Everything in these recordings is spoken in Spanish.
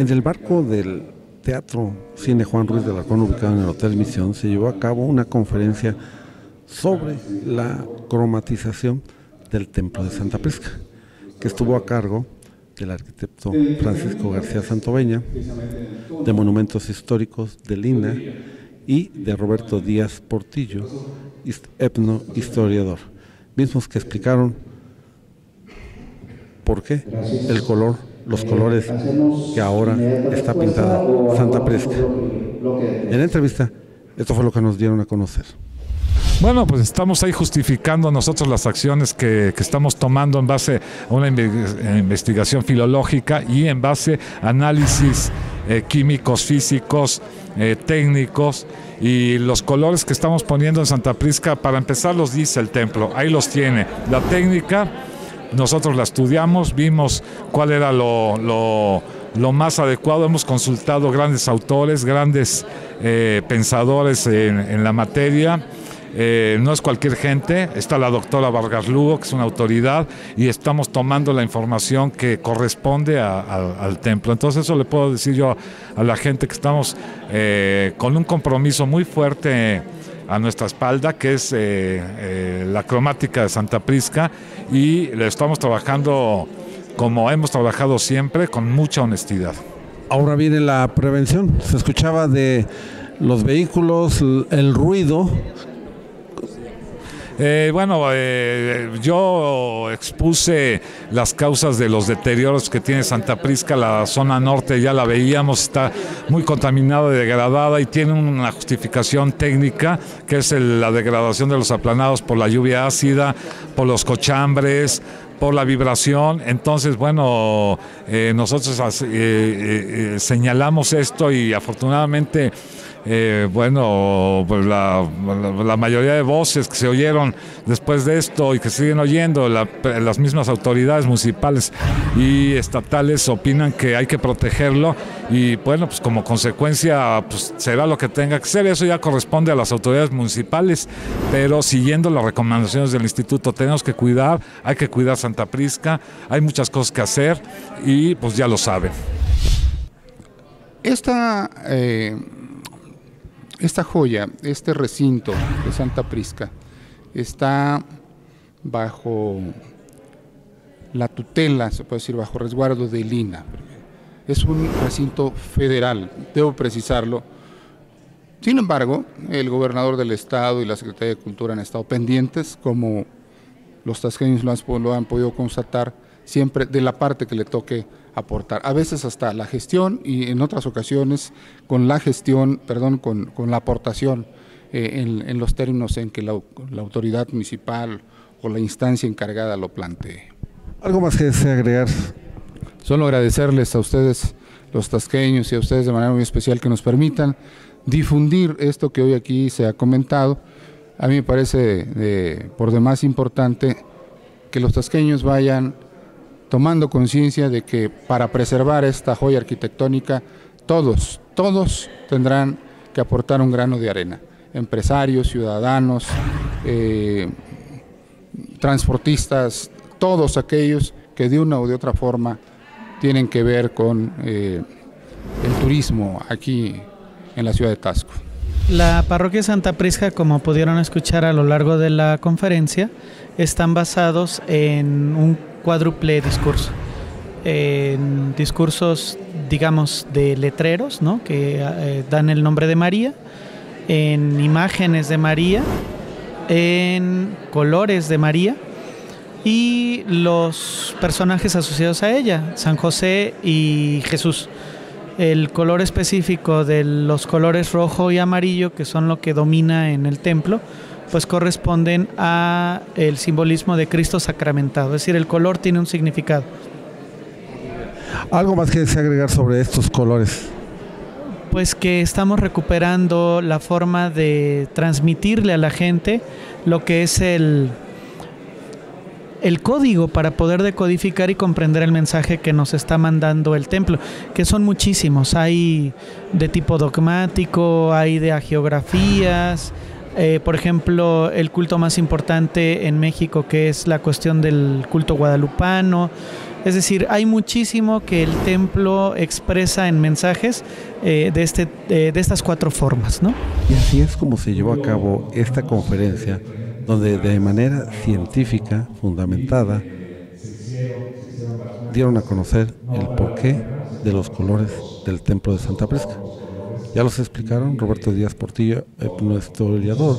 En el barco del Teatro Cine Juan Ruiz de Alarcón, ubicado en el Hotel Misión, se llevó a cabo una conferencia sobre la cromatización del Templo de Santa Prisca, que estuvo a cargo del arquitecto Francisco García Santoveña, de Monumentos Históricos de Lina y de Roberto Díaz Portillo, etno historiador, mismos que explicaron por qué el color, los colores que ahora está pintada Santa Prisca. En la entrevista, esto fue lo que nos dieron a conocer. Bueno, pues estamos ahí justificando nosotros las acciones que, estamos tomando en base a una investigación filológica y en base a análisis eh, químicos, físicos, eh, técnicos y los colores que estamos poniendo en Santa Prisca, para empezar los dice el templo, ahí los tiene. La técnica, nosotros la estudiamos, vimos cuál era lo, más adecuado, hemos consultado grandes autores, grandes eh, pensadores en la materia. Eh, no es cualquier gente, está la doctora Vargas Lugo, que es una autoridad, y estamos tomando la información que corresponde al templo. Entonces eso le puedo decir yo a la gente que estamos eh, con un compromiso muy fuerte a nuestra espalda, que es eh, la cromática de Santa Prisca, y le estamos trabajando como hemos trabajado siempre, con mucha honestidad. Ahora viene la prevención. Se escuchaba de los vehículos, el ruido eh, bueno, eh, yo expuse las causas de los deterioros que tiene Santa Prisca, la zona norte ya la veíamos, está muy contaminada y degradada y tiene una justificación técnica que es la degradación de los aplanados por la lluvia ácida, por los cochambres, por la vibración. Entonces, bueno, eh, nosotros señalamos esto y afortunadamente eh, bueno, pues la, mayoría de voces que se oyeron después de esto y que siguen oyendo, las mismas autoridades municipales y estatales opinan que hay que protegerlo y bueno, pues como consecuencia pues será lo que tenga que ser, eso ya corresponde a las autoridades municipales, pero siguiendo las recomendaciones del instituto tenemos que cuidar, hay que cuidar Santa Prisca, hay muchas cosas que hacer y pues ya lo saben. Esta eh, esta joya, este recinto de Santa Prisca, está bajo la tutela, se puede decir, bajo resguardo de Lina. Es un recinto federal, debo precisarlo. Sin embargo, el gobernador del estado y la Secretaría de Cultura han estado pendientes, como los tasqueños lo han podido constatar, siempre de la parte que le toque aportar. A veces hasta la gestión y en otras ocasiones con la gestión, perdón, con, la aportación eh, en, los términos en que la, autoridad municipal o la instancia encargada lo plantee. ¿Algo más que desea agregar? Solo agradecerles a ustedes, los tasqueños, y a ustedes de manera muy especial que nos permitan difundir esto que hoy aquí se ha comentado. A mí me parece por demás importante que los tasqueños vayan tomando conciencia de que para preservar esta joya arquitectónica, todos, todos tendrán que aportar un grano de arena. Empresarios, ciudadanos, eh, transportistas, todos aquellos que de una u de otra forma tienen que ver con eh, el turismo aquí en la ciudad de Tasco. La parroquia Santa Prisca, como pudieron escuchar a lo largo de la conferencia, están basados en un cuádruple discurso. En discursos, digamos, de letreros, ¿no? que eh, dan el nombre de María, en imágenes de María, en colores de María y los personajes asociados a ella, San José y Jesús. El color específico de los colores rojo y amarillo, que son lo que domina en el templo, pues corresponden a el simbolismo de Cristo sacramentado, es decir, el color tiene un significado. ¿Algo más que desea agregar sobre estos colores? Pues que estamos recuperando la forma de transmitirle a la gente lo que es el, el código para poder decodificar y comprender el mensaje que nos está mandando el templo, que son muchísimos. Hay de tipo dogmático, hay de geografías, eh, por ejemplo, el culto más importante en México, que es la cuestión del culto guadalupano, Es decir, hay muchísimo que el templo expresa en mensajes eh, de, este, de estas cuatro formas, ¿no? Y así es como se llevó a cabo esta conferencia, donde de manera científica, fundamentada, dieron a conocer el porqué de los colores del templo de Santa Prisca. Ya los explicaron Roberto Díaz Portillo, nuestro historiador,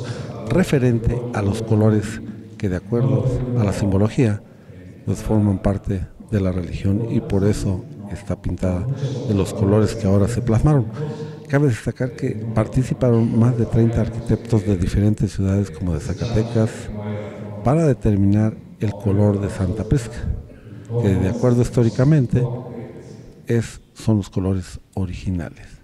referente a los colores que de acuerdo a la simbología, pues forman parte de la religión y por eso está pintada de los colores que ahora se plasmaron. Cabe destacar que participaron más de 30 arquitectos de diferentes ciudades como de Zacatecas para determinar el color de Santa Prisca, que de acuerdo históricamente es, son los colores originales.